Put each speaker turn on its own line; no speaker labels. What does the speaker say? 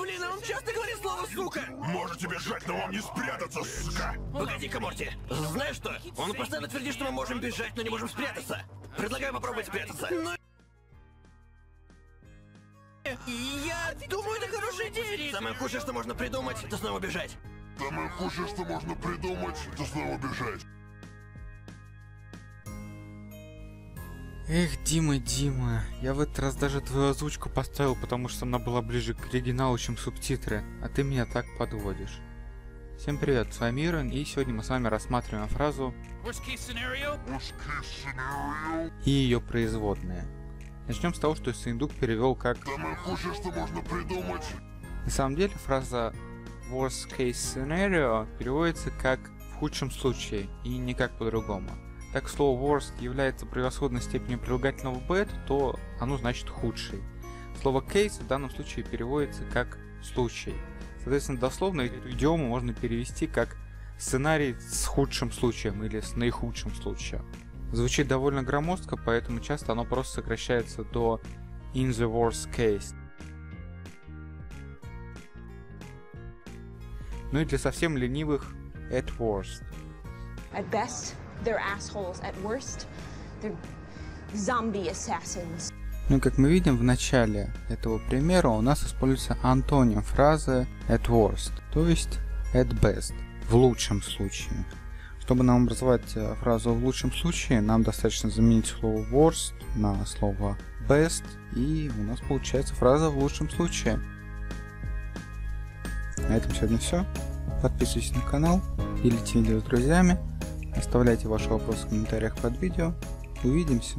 Блин, а он часто говорит слово «сука».
Можете бежать, но вам не спрятаться, сука!
Погоди-ка, Морти. Знаешь что? Он постоянно твердит, что мы можем бежать, но не можем спрятаться. Предлагаю попробовать спрятаться. Но... Я думаю, это хорошая идея. Самое худшее, что можно придумать, это снова бежать.
Самое худшее, что можно придумать, это снова бежать.
Эх, Дима, Дима, я в этот раз даже твою озвучку поставил, потому что она была ближе к оригиналу, чем субтитры, а ты меня так подводишь. Всем привет, с вами Ирон, и сегодня мы с вами рассматриваем фразу
Worst case scenario?
Worst case scenario.
и ее производные. Начнем с того, что Синдук перевел как
Самое худшее, что можно придумать.
На самом деле фраза worst case scenario переводится как в худшем случае и никак по-другому. Так слово worst является превосходной степенью прилагательного bad, то оно значит худший. Слово case в данном случае переводится как случай. Соответственно, дословно эту идиому можно перевести как сценарий с худшим случаем или с наихудшим случаем. Звучит довольно громоздко, поэтому часто оно просто сокращается до in the worst case. Ну и для совсем ленивых at worst.
At best, they're assholes. At worst, they're zombie assassins.
Ну как мы видим в начале этого примера у нас используется антоним фразы at worst, то есть at best, в лучшем случае. Чтобы нам образовать э, фразу в лучшем случае, нам достаточно заменить слово worst на слово best, и у нас получается фраза в лучшем случае. На этом сегодня все. Подписывайтесь на канал, делите видео с друзьями, оставляйте ваши вопросы в комментариях под видео. Увидимся!